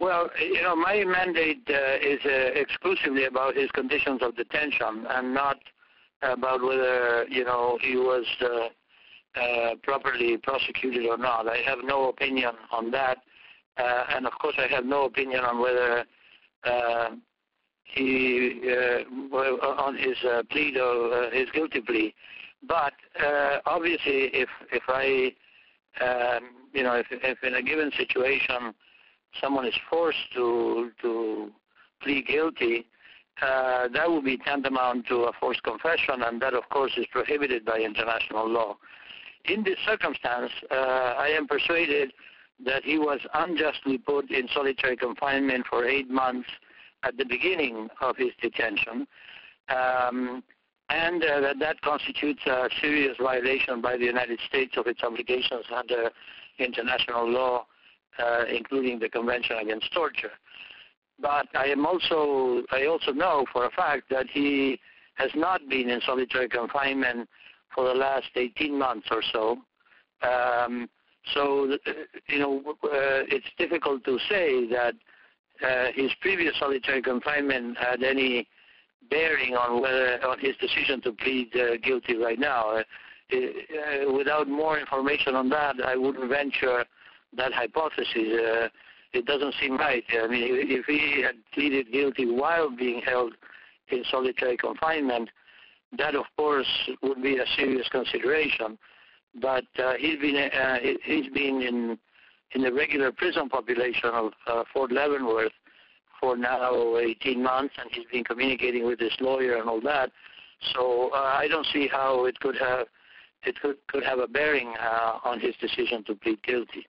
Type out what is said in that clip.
Well, you know, my mandate uh, is uh, exclusively about his conditions of detention and not about whether, you know, he was uh, uh, properly prosecuted or not. I have no opinion on that. Uh, and of course, I have no opinion on whether uh, he, on his plea or his guilty plea. But obviously, if if I, um, you know, if, if in a given situation someone is forced to to plead guilty, uh, that would be tantamount to a forced confession, and that, of course, is prohibited by international law. In this circumstance, uh, I am persuaded that he was unjustly put in solitary confinement for eight months at the beginning of his detention, um, and uh, that that constitutes a serious violation by the United States of its obligations under international law uh, including the Convention Against Torture. But I am also I also know for a fact that he has not been in solitary confinement for the last 18 months or so. Um, so uh, you know uh, it's difficult to say that uh, his previous solitary confinement had any bearing on whether on his decision to plead uh, guilty right now. Uh, uh, without more information on that, I wouldn't venture that hypothesis. Uh, it doesn't seem right. I mean, if he had pleaded guilty while being held in solitary confinement, that of course would be a serious consideration. But uh, he's been uh, he's been in in the regular prison population of uh, Fort Leavenworth for now 18 months, and he's been communicating with his lawyer and all that. So uh, I don't see how it could have it could could have a bearing uh, on his decision to plead guilty.